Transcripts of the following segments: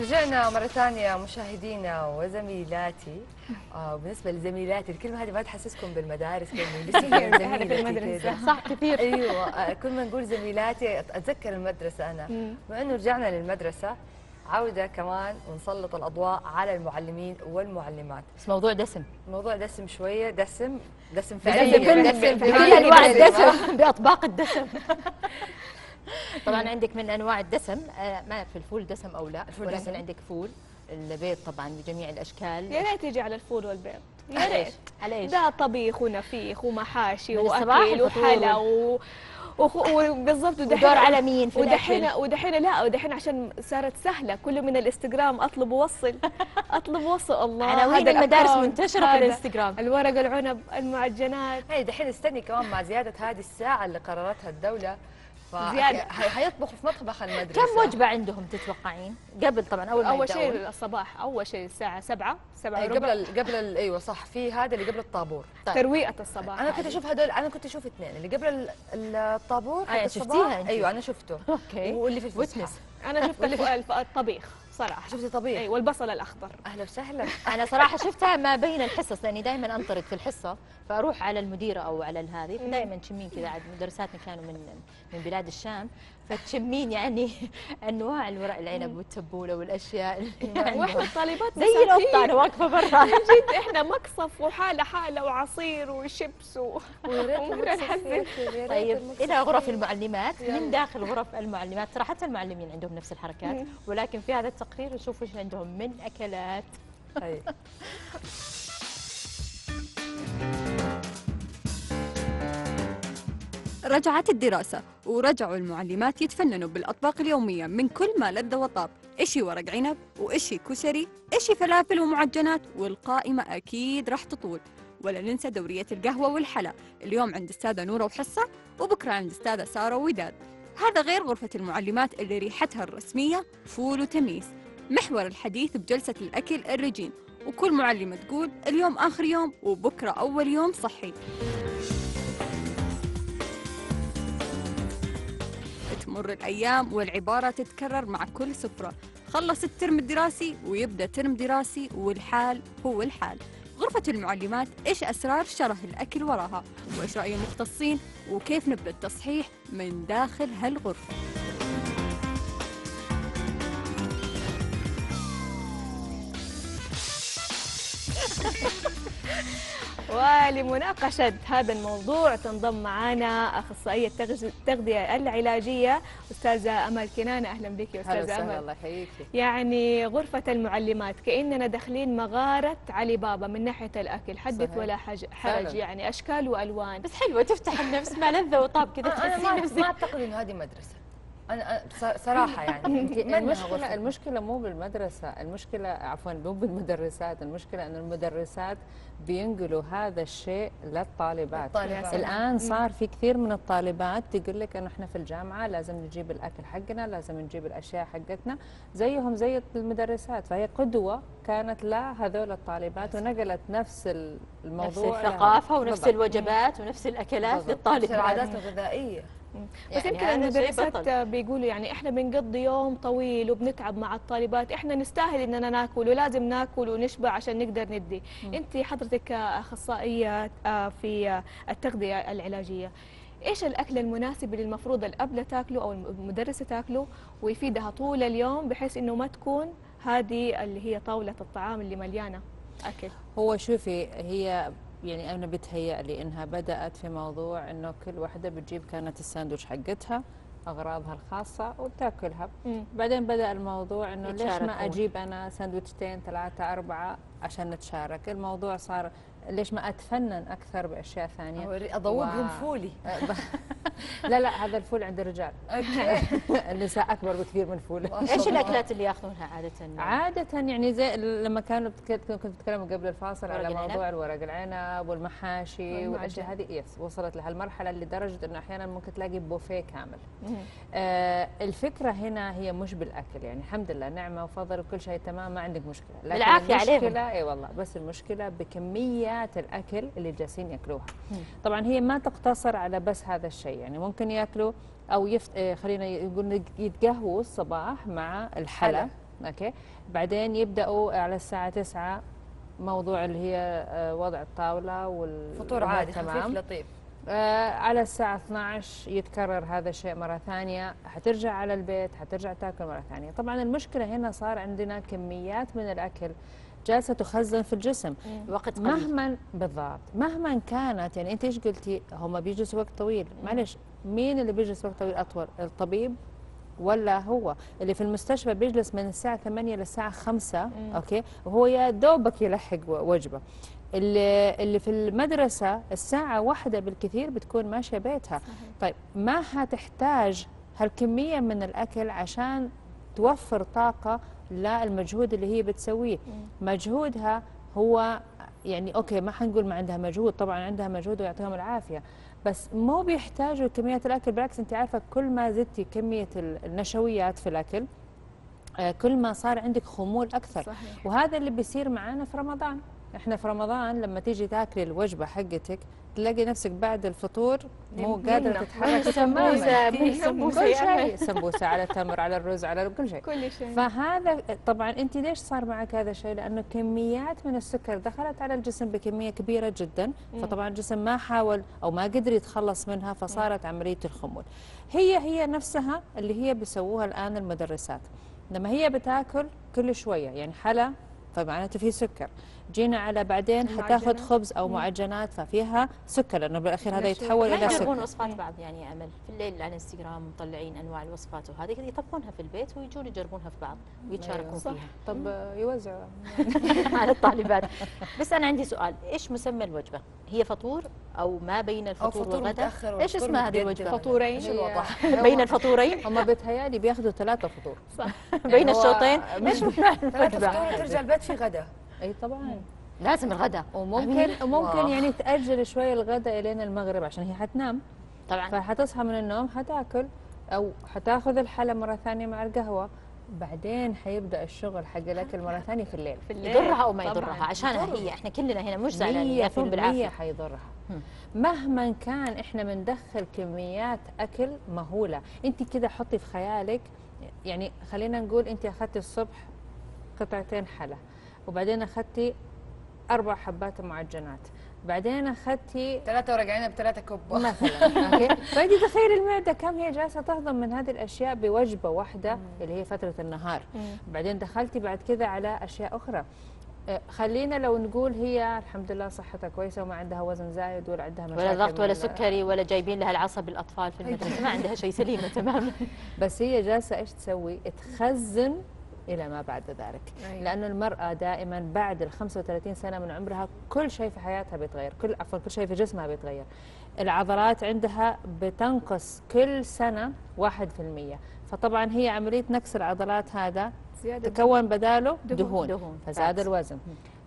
رجعنا مرة ثانية مشاهدينا وزميلاتي آه بالنسبة لزميلاتي الكلمة هذه ما تحسسكم بالمدارس المدرسة. كده. صح كثير أيوه آه، كل ما نقول زميلاتي اتذكر المدرسة أنا. بما انه رجعنا للمدرسة عودة كمان ونسلط الأضواء على المعلمين والمعلمات بس موضوع دسم الموضوع دسم شوية دسم دسم دسم فعليا دسم بكل كلمة. الدسم باطباق الدسم طبعا عندك من أنواع الدسم آه، ما اعرف الفول دسم أو لا الفول ولكن دسم. عندك فول البيض طبعا بجميع الأشكال. يا ريت يجي على الفول والبيض. يا؟ ريت. على إيش؟ ده طبيخ ونفيخ ومحاشي وأكل. وحلا و... ودحين ودور على مين في ودحين؟ ودحين لا ودحين عشان صارت سهلة. كله من الإنستغرام أطلب ووصل أطلب ووصل الله عناوين المدارس منتشرة في الإنستغرام؟ الورق العنب المعجنات. دحين استني كمان مع زيادة هذه الساعة اللي قررتها الدولة. ف زيادة. حيطبخوا في مطبخ المدرسة كم وجبة عندهم تتوقعين قبل طبعا أول ما أول؟ شيء الصباح أول شيء الساعة 7 7 أي وربع قبل ال- قبل ال- أيوه صح في هذا اللي قبل الطابور طيب. ترويقة الصباح أنا كنت. أشوف هذول أنا كنت أشوف اثنين اللي قبل ال- ال- الطابور حق آه، الصباح شفتيها أنت؟ أيوه أنا شفته أوكي واللي في الفسحة أنا شفت الطبيخ صراحة. شفتي طبيعي اي والبصل الأخضر. أهلا وسهلا. أنا صراحة شفتها ما بين الحصص لأني دائما أنطرد في الحصة فأروح على المديرة أو على هذه دائما تشمين كذا عاد مدرساتنا كانوا من من بلاد الشام. فتشمين يعني أنواع الورق العنب والتبولة والأشياء اللي وإحنا عندهم. الطالبات زي القطة أنا واقفة برا. جد إحنا مقصف وحالة حالة وعصير وشيبس و... ومرة نحزن. طيب إلى غرف المعلمات. من داخل غرف المعلمات ترى حتى المعلمين عندهم نفس الحركات. ولكن في هذا التقرير نشوف إيش عندهم من أكلات. رجعت الدراسة ورجعوا المعلمات يتفننوا بالأطباق اليومية من كل ما لذ وطاب. إشي ورق عنب وإشي كشري إشي فلافل ومعجنات والقائمة أكيد راح تطول. ولا ننسى دورية القهوة والحلا. اليوم عند أستاذة نورة وحصة وبكرة عند أستاذة سارة وداد. هذا غير غرفة المعلمات اللي ريحتها الرسمية فول وتميس. محور الحديث بجلسة الأكل الرجين وكل معلمة تقول اليوم آخر يوم وبكرة أول يوم صحي. تمر الأيام والعبارة تتكرر مع كل سفرة. خلص الترم الدراسي ويبدأ ترم دراسي والحال هو الحال. غرفة المعلمات إيش أسرار شره الأكل وراها؟ وإيش رأي المختصين؟ وكيف نبدأ التصحيح من داخل هالغرفة؟ ولمناقشة هذا الموضوع تنضم معنا أخصائية تغذ- التغذية العلاجية أستاذة أمل كنانة أهلا بك يا أستاذة وسهلا أمل. الله يحييكي يعني غرفة المعلمات كأننا داخلين مغارة علي بابا من ناحية الأكل حدث صحيح. ولا حج حرج؟ فعلاً. يعني أشكال وألوان. بس حلوة تفتح النفس ما لذه وطاب كذا أنا تحسين ما نفسك. ما أعتقد إنه هذه مدرسة. أنا صراحة يعني غرفة. المشكلة مو بالمدرسة، المشكلة عفوا مو بالمدرسات، المشكلة أن المدرسات بينقلوا هذا الشيء للطالبات. الطالبات. الآن صار في كثير من الطالبات تقول لك أنه إحنا في الجامعة لازم نجيب الأكل حقنا، لازم نجيب الأشياء حقتنا، زيهم زي المدرسات، فهي قدوة كانت لهذول الطالبات ونقلت نفس نفس الموضوع لها. الثقافة ونفس. الوجبات ونفس الأكلات بالضبط. نفس للطالب العادات الغذائيه بس يعني يمكن شيء المدرسات. بيقولوا يعني إحنا بنقضي يوم طويل وبنتعب مع الطالبات إحنا نستاهل إننا ناكل ولازم ناكل ونشبع عشان نقدر ندي. أنت حضرتك كأخصائية آه، في التغذية العلاجية إيش الأكل المناسب اللي المفروض الأب تاكله أو المدرسة تاكله ويفيدها طول اليوم بحيث إنه ما تكون هذه اللي هي طاولة الطعام اللي مليانة؟ اكل هو شوفي هي يعني أنا بتهيأ لي إنها بدأت في موضوع إنه كل واحدة بتجيب كانت الساندويتش حقتها أغراضها الخاصة وتأكلها مم. بعدين بدأ الموضوع إنه ليش. ما أجيب أنا ساندويتشتين ثلاثة أربعة عشان نتشارك الموضوع صار ليش ما أتفنن أكثر بأشياء ثانية اضوقهم و- فولي لا لا هذا الفول عند الرجال النساء أكبر بكثير من الفول إيش. الأكلات اللي يأخذونها عادة عادة يعني زي لما كانوا كنت بتكلم قبل الفاصل على. موضوع الورق العنب والمحاشي. والأشياء هذه يس وصلت لهالمرحلة لدرجة إنه أحيانا ممكن تلاقي بوفيه كامل. آه الفكرة هنا هي مش بالأكل يعني الحمد لله نعمة وفضل وكل شيء تمام ما عندك مشكلة. لكن بالعافية عليهم. إي والله بس المشكلة بكميات الأكل اللي جالسين يأكلوها. طبعا هي ما تقتصر على بس هذا الشيء يعني ممكن يأكلوا أو يفت... آه، خلينا يقول يتقهووا الصباح مع الحلا حلا. أوكي؟ بعدين يبدأوا على الساعة 9 موضوع اللي هي آه، وضع الطاولة وال فطور والأمور عادي خفيف لطيف. آه على الساعة 12 يتكرر هذا الشيء مرة ثانية. حترجع على البيت حترجع تأكل مرة ثانية. طبعا المشكلة هنا صار عندنا كميات من الأكل جالسة تخزن في الجسم. وقت قليل. مهما بالضبط. مهما كانت يعني أنت إيش قلتي؟ هم بيجلسوا وقت طويل. معلش مين اللي بيجلس وقت طويل أطول؟ الطبيب ولا هو؟ اللي في المستشفى بيجلس من الساعة 8 للساعة 5 أوكي؟ وهو يا دوبك يلحق وجبة. اللي اللي في المدرسة الساعة واحدة بالكثير بتكون ماشية بيتها. طيب ما هتحتاج هالكمية من الأكل عشان توفر طاقة للمجهود اللي هي بتسويه. مجهودها هو يعني أوكي ما حنقول ما عندها مجهود طبعا عندها مجهود ويعطيهم العافية بس مو بيحتاجوا كميات الأكل بالعكس أنت عارفة كل ما زدتي كمية ال- النشويات في الأكل آه، كل ما صار عندك خمول أكثر. صحيح. وهذا اللي بيصير معانا في رمضان. إحنا في رمضان لما تيجي تاكلي الوجبة حقتك تلاقي نفسك بعد الفطور مو قادرة تتحرك. سمبوسه سمبوسه كل يعني شيء سمبوسه على تمر على الرز على كل شيء. كل شيء. فهذا طبعا أنت ليش صار معك هذا الشيء؟ لأنه كميات من السكر دخلت على الجسم بكمية كبيرة جدا، فطبعا الجسم ما حاول أو ما قدر يتخلص منها فصارت عملية الخمول. هي هي نفسها اللي هي بيسووها الآن المدرسات. لما هي بتاكل كل شوية يعني حلا فمعناته في سكر. جينا على بعدين حتاخذ. خبز أو معجنات ففيها سكر لأنه بالأخير هذا. يتحول إلى يجربون سكر. وصفات بعض يعني أمل. في الليل على الانستغرام مطلعين أنواع الوصفات وهذه يطبخونها في البيت ويجون يجربونها في بعض ويتشاركون صح. فيها. طب يوزعوا على الطالبات. بس أنا عندي سؤال. إيش مسمى الوجبة؟ هي فطور أو ما بين الفطور فطور والغداء؟ إيش اسمها هذه. الوجبة؟ فطورين. إيش الوضع؟ بين الفطورين؟ هم بيتهيألي بياخذوا ثلاثة فطور. بين هو الشوطين؟ إيش الوجبة؟ ترجع البيت في غدا اي طبعا. لازم الغداء وممكن وممكن واو. يعني تأجل شوي الغداء إلين المغرب عشان هي حتنام. طبعا. فحتصحى من النوم حتاكل أو حتاخذ الحلا مرة ثانية مع القهوة. بعدين حيبدأ الشغل حق الأكل مرة ثانية في الليل. في الليل. يضرها أو ما. يضرها. عشانها هي. إحنا كلنا هنا مش زعلانين المية بالعافية. حيضرها. هم. مهما كان إحنا بندخل كميات أكل مهولة. أنت كده حطي في خيالك يعني خلينا نقول أنت أخذتي الصبح قطعتين حلا وبعدين اخذتي أربع حبات معجنات. بعدين اخذتي ثلاثة ورق عنب ثلاثة كوب مثلا أوكي. فانت تخيل المعدة كم هي جالسة تهضم من هذه الأشياء بوجبة واحدة اللي هي فترة النهار. بعدين دخلتي بعد كذا على أشياء أخرى. آه، خلينا لو نقول هي الحمد لله صحتها كويسة وما عندها وزن زايد ولا عندها مشاكل ولا ضغط ولا سكري ولا جايبين لها العصب الأطفال في المدرسة. ما عندها شيء سليمه تماما بس هي جالسة إيش تسوي؟ تخزن إلى ما بعد ذلك أيوة. لأنه المرأة دائما بعد ال 35 سنة من عمرها كل شيء في حياتها بيتغير كل عفوا كل شيء في جسمها بيتغير العضلات عندها بتنقص كل سنة 1% فطبعا هي عملية نقص العضلات هذا تكون بداله دهون. دهون, دهون. فزاد فات. الوزن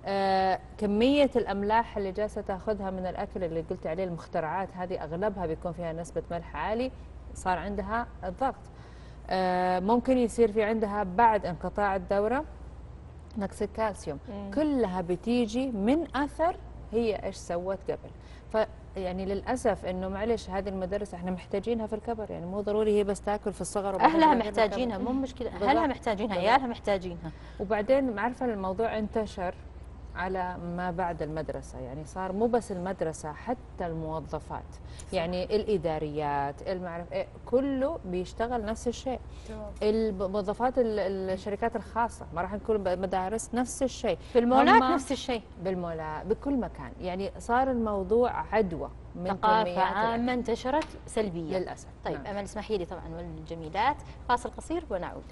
آه كمية الأملاح اللي جالسة تأخذها من الأكل اللي قلت عليه المخترعات هذه أغلبها بيكون فيها نسبة ملح عالي صار عندها الضغط ممكن يصير في عندها بعد انقطاع الدورة نقص الكالسيوم. كلها بتيجي من أثر هي إيش سوت قبل. ف يعني للأسف إنه معلش هذه المدرسة إحنا محتاجينها في الكبر يعني مو ضروري هي بس تاكل في الصغر أهلها محتاجينها. مو مشكلة. أهلها محتاجينها عيالها محتاجينها. وبعدين عارفة الموضوع انتشر. على ما بعد المدرسة يعني صار مو بس المدرسة حتى الموظفات يعني الإداريات المعرف إيه كله بيشتغل نفس الشيء. الموظفات ال- الشركات الخاصة ما راح نقول مدارس نفس الشيء. في المولات هم- نفس الشيء. بالمولا بكل مكان. يعني صار الموضوع عدوى من الأكل. عامة انتشرت سلبيه للأسف. طيب نعم. أمل اسمحي لي طبعا والجميلات. فاصل قصير ونعود.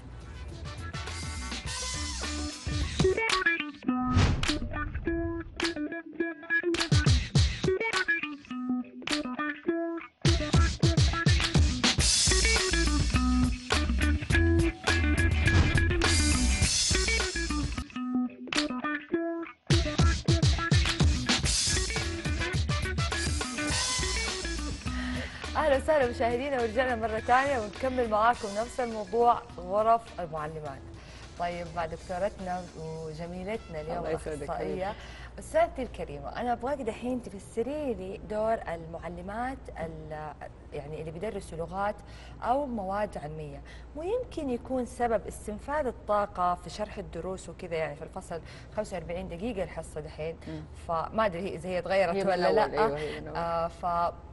وسهلا مشاهدينا ورجعنا مرة ثانية ونكمل معاكم نفس الموضوع غرف المعلمات. طيب مع دكتورتنا وجميلتنا اليوم الأخصائية أستاذتي الكريمة أنا أبغاك دحين تفسري لي دور المعلمات ال- يعني اللي بيدرسوا لغات أو مواد علمية مو يمكن يكون سبب استنفاذ الطاقة في شرح الدروس وكذا يعني في الفصل 45 دقيقة الحصة دحين فما أدري إذا هي تغيرت ولا لا أيوة،. آه ف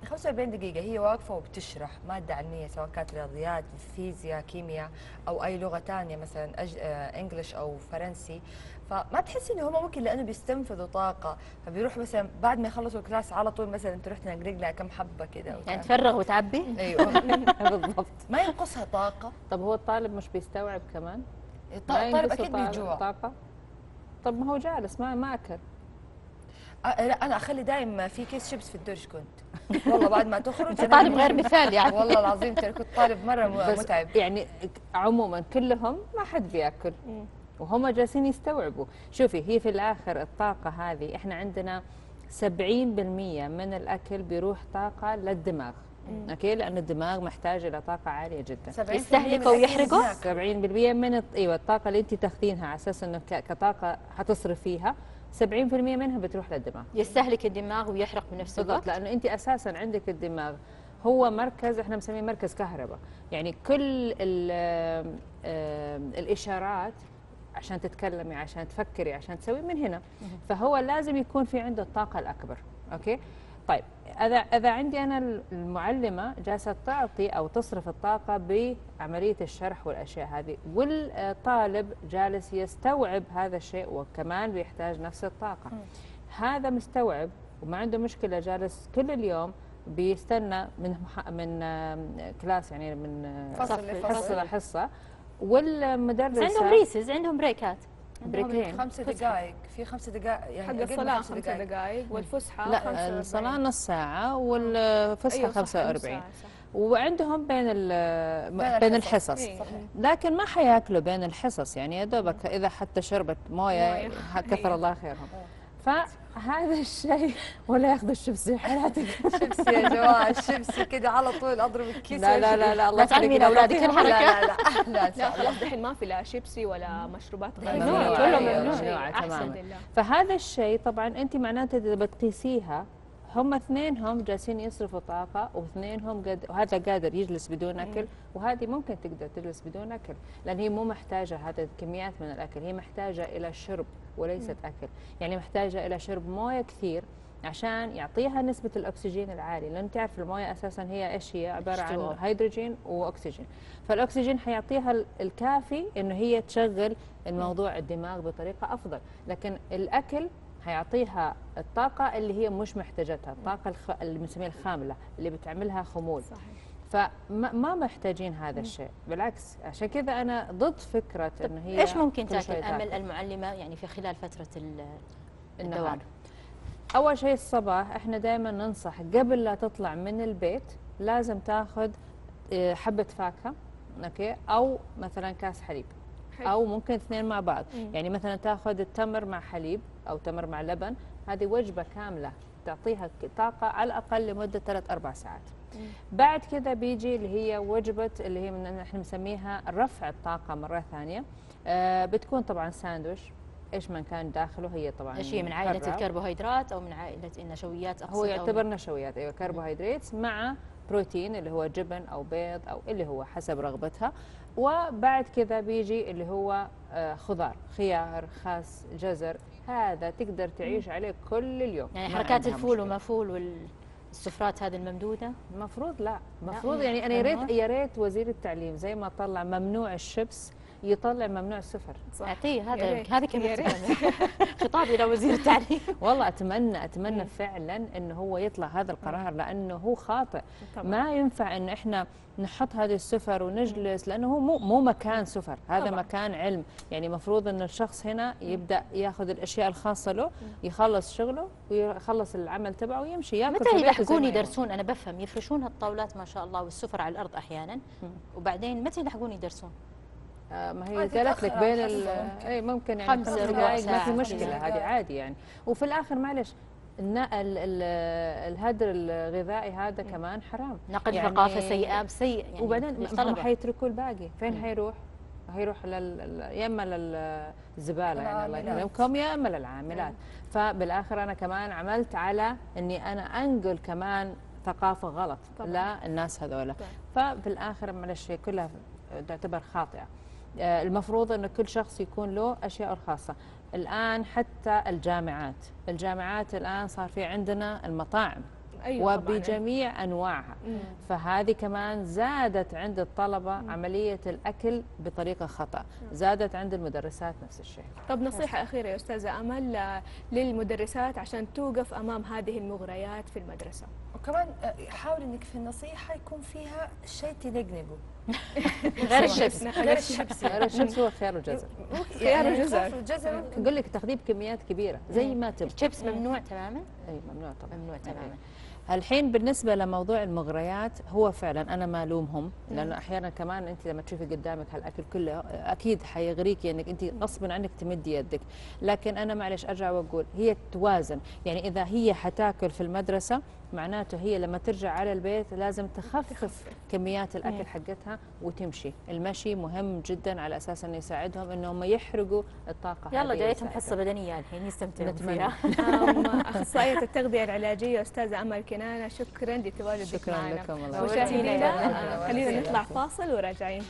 45 دقيقة هي واقفة وبتشرح مادة علمية سواء كانت رياضيات فيزياء كيمياء أو أي لغة ثانية مثلا. آه انجلش أو فرنسي فما تحسي إنه هم ممكن لأنه بيستنفذوا طاقة فبيروح مثلا بعد ما يخلصوا الكلاس على طول مثلا أنت رحت نقرق لها كم حبة كده يعني تفرغ وتعبي؟ أيوه. بالضبط. ما ينقصها طاقة. طب هو الطالب مش بيستوعب كمان؟ الط- ما الطالب أكيد بيجوع. طاقة؟ طب ما هو جالس ما ما أكل. آه لا أنا أخلي دايم في كيس شيبس في الدرج كنت. والله بعد ما تخرج طالب غير مثال يعني. والله العظيم ترى كنت طالب مره متعب. يعني عموما كلهم ما حد بيأكل. مم. وهم جالسين يستوعبوا. شوفي هي في الآخر الطاقة هذه إحنا عندنا 70% من الأكل بيروح طاقة للدماغ. أوكي؟ لأن الدماغ محتاج إلى طاقة عالية جدا. 70% يستهلكه من الأكل ويحرقه؟ سناك. 70% من الط- إيوه الطاقة اللي انت تاخذينها على أساس إنه ك- كطاقة حتصرف فيها 70% منها بتروح للدماغ. يستهلك الدماغ ويحرق بنفس بالضبط الوقت؟ لأنه انت أساسا عندك الدماغ. هو مركز إحنا مسميه مركز كهرباء. يعني كل ال آم، الإشارات عشان تتكلمي عشان تفكري عشان تسوي من هنا. فهو لازم يكون في عنده الطاقة الأكبر. أوكي؟ طيب إذا إذا عندي أنا المعلمة جالسة تعطي أو تصرف الطاقة بعملية الشرح والأشياء هذه والطالب جالس يستوعب هذا الشيء وكمان بيحتاج نفس الطاقة. هذا مستوعب وما عنده مشكلة جالس كل اليوم بيستنى من من class يعني من فصل لفصل. حصة لحصة. والمدرسة. عندهم recess عندهم بريكات. بريكين. خمسة دقائق في خمسة دقائق يعني حق الصلاة خمسة دقائق والفسحة لا 45. الصلاة نص ساعة والفسحة أيوة صح، 45 نص ساعة، صح. وعندهم بين بين الحصص. لكن ما حياكلوا بين الحصص يعني يا دوبك إذا حتى شربت موية. كثر أيوة. الله خيرهم. فهذا الشيء ولا ياخذوا الشيبسي حياتك. شيبسي يا جماعة الشيبسي كده على طول أضرب الكيس لا لا لا لا الله لا تعلمين تعطيهم- الحركة. لا لا لا لا خلاص دحين ما في لا شيبسي ولا مشروبات غازية كله ممنوع. تماماً. فهذا الشيء طبعا أنت معناته إذا بتقيسيها هم اثنينهم جالسين يصرفوا طاقة واثنينهم قد وهذا قادر يجلس بدون أكل وهذه ممكن تقدر تجلس بدون أكل لأن هي مو محتاجة هذه الكميات من الأكل هي محتاجة إلى شرب. وليست أكل. يعني محتاجة إلى شرب موية كثير عشان يعطيها نسبة الأكسجين العالي لأن تعرف الموية أساسا هي إيش؟ هي عبارة عن H2O. هيدروجين وأكسجين. فالأكسجين حيعطيها ال- الكافي إنه هي تشغل الموضوع الدماغ بطريقة أفضل. لكن الأكل حيعطيها الطاقة اللي هي مش محتاجتها الطاقة. اللي بنسميها الخاملة اللي بتعملها خمول. صحيح. فما ما محتاجين هذا الشيء. بالعكس عشان كذا أنا ضد فكرة إنه هي إيش ممكن تاكل. المعلمة يعني في خلال فترة ال- النهار الدوام؟ أول شيء الصباح إحنا دائما ننصح قبل لا تطلع من البيت لازم تاخذ آه، حبة فاكهة أوكي؟ أو مثلا كاس حليب. أو ممكن اثنين مع بعض. مم. يعني مثلا تاخذ التمر مع حليب أو تمر مع لبن. هذه وجبة كاملة تعطيها طاقة على الأقل لمدة ثلاث أربع ساعات. بعد كذا بيجي اللي هي وجبة اللي هي من إحنا نسميها رفع الطاقة مرة ثانية. آه بتكون طبعا ساندويش. إيش من كان داخله؟ هي طبعا إيش هي من عائلة. الكربوهيدرات أو من عائلة النشويات هو يعتبر نشويات أيوه كربوهيدرات مع بروتين اللي هو جبن أو بيض أو اللي هو حسب رغبتها. وبعد كذا بيجي اللي هو آه، خضار خيار خس جزر. هذا تقدر تعيش عليه كل اليوم. يعني حركات الفول. وما فول والسفرات هذه الممدودة؟ المفروض لا. المفروض يعني أنا يا؟ ريت يا ريت وزير التعليم زي ما طلع ممنوع الشيبس يطلع ممنوع السفر. أعطيه هذا. هذا يا كيف ريت. خطاب إلى وزير التعليم. والله اتمنى أتمنى فعلا إنه هو يطلع هذا القرار لأنه هو خاطئ. طبعاً. ما ينفع انه إحنا نحط هذه السفر ونجلس لأنه هو مو مو مكان سفر. هذا طبعاً. مكان علم. يعني مفروض انه الشخص هنا يبدأ ياخذ الأشياء الخاصة له يخلص شغله ويخلص العمل تبعه ويمشي ياكل متى يلحقون. يدرسون؟ أنا بفهم. يفرشون الطاولات ما شاء الله والسفر على الأرض أحيانا. وبعدين متى يلحقون يدرسون؟ آه، ما هي عادي قالت لك تأخر بين. اي ممكن يعني خمس دقائق ما في مشكلة هذه. عادي يعني وفي الآخر معلش الهدر الغذائي هذا كمان حرام نقل يعني- ثقافة سيئة سيء يعني وبعدين ما هم. حيتركوا الباقي فين حيروح؟ حيروح لل... يا إما للزبالة يعني الله. يكرمكم يا إما للعاملات فبالآخر أنا كمان عملت على إني أنا أنقل كمان ثقافة غلط. للناس هذولا. ففي الآخر معلش هي كلها تعتبر خاطئة المفروض انه كل شخص يكون له أشياء الخاصه الآن حتى الجامعات. الجامعات الآن صار في عندنا المطاعم. أيوه طبعاً. وبجميع أنواعها. مم. فهذه كمان زادت عند الطلبة عملية الأكل بطريقة خطأ. زادت عند المدرسات نفس الشيء. طب نصيحة أخيرة يا أستاذة أمل آه، للمدرسات عشان توقف أمام هذه المغريات في المدرسة؟ وكمان آه، حاول إنك في النصيحة يكون فيها شيء تنقنقه غير الشيبس غير الشيبسي. غير الشيبس هو خيار وجزر خيار يعني وجزر. ممكن يقول لك تاخذيه بكميات كبيرة زي ما تبغى. الشيبس ممنوع تماما؟ اي ممنوع طبعا. ممنوع تماما. الحين بالنسبة لموضوع المغريات هو فعلا أنا ما ألومهم لأنه أحيانا كمان أنت لما تشوفي قدامك هالأكل كله أكيد حيغريكي إنك أنت غصبا عنك تمدي يدك. لكن أنا معلش أرجع وأقول هي توازن. يعني إذا هي حتاكل في المدرسة معناته هي لما ترجع على البيت لازم تخفف كميات الأكل حقتها وتمشي. المشي مهم جدا على أساس إنه يساعدهم إنهم يحرقوا الطاقة يلا هذه جايتهم. حصة بدنية الحين يستمتعون نتمنى. فيها. أم، أخصائية التغذية العلاجية أستاذة أمل كنانة شكرا لتواجدك شكرا معنا. لكم الله خلينا نطلع فاصل وراجعين.